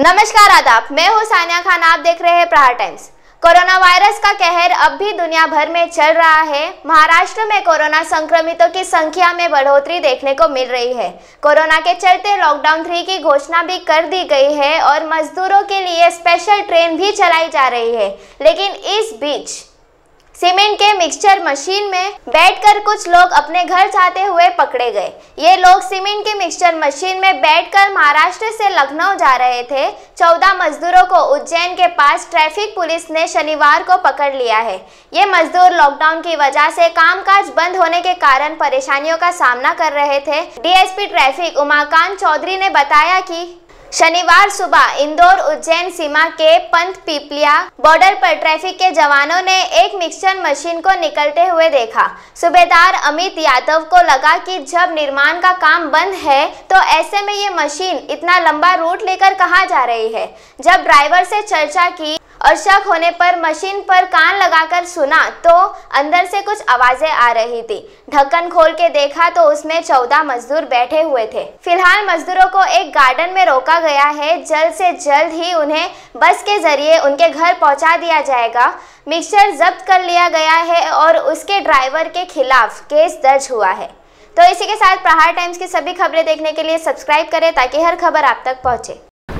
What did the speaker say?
नमस्कार आदाब, मैं हूँ सानिया खान, आप देख रहे हैं प्रहार टाइम्स। कोरोना वायरस का कहर अब भी दुनिया भर में चल रहा है। महाराष्ट्र में कोरोना संक्रमितों की संख्या में बढ़ोतरी देखने को मिल रही है। कोरोना के चलते लॉकडाउन थ्री की घोषणा भी कर दी गई है और मजदूरों के लिए स्पेशल ट्रेन भी चलाई जा रही है। लेकिन इस बीच सीमेंट के मिक्सचर मशीन में बैठकर कुछ लोग अपने घर जाते हुए पकड़े गए। ये लोग सीमेंट के मिक्सचर मशीन में बैठकर महाराष्ट्र से लखनऊ जा रहे थे। चौदह मजदूरों को उज्जैन के पास ट्रैफ़िक पुलिस ने शनिवार को पकड़ लिया है। ये मजदूर लॉकडाउन की वजह से कामकाज बंद होने के कारण परेशानियों का सामना कर रहे थे। डीएसपी ट्रैफ़िक उमाकांत चौधरी ने बताया कि शनिवार सुबह इंदौर उज्जैन सीमा के पंत पीपलिया बॉर्डर पर ट्रैफ़िक के जवानों ने एक मिक्सचर मशीन को निकलते हुए देखा। सूबेदार अमित यादव को लगा कि जब निर्माण का काम बंद है तो ऐसे में ये मशीन इतना लंबा रूट लेकर कहाँ जा रही है? जब ड्राइवर से चर्चा की और शक होने पर मशीन पर कान लगाकर सुना तो अंदर से कुछ आवाज़ें आ रही थी। ढक्कन खोल के देखा तो उसमें चौदह मजदूर बैठे हुए थे। फ़िलहाल मजदूरों को एक गार्डन में रोका गया है। जल्द से जल्द ही उन्हें बस के ज़रिए उनके घर पहुँचा दिया जाएगा। मिक्सचर जब्त कर लिया गया है और उसके ड्राइवर के खिलाफ केस दर्ज हुआ है। तो इसी के साथ प्रहार टाइम्स की सभी खबरें देखने के लिए सब्सक्राइब करें ताकि हर खबर आप तक पहुँचे।